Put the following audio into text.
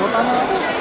我刚刚。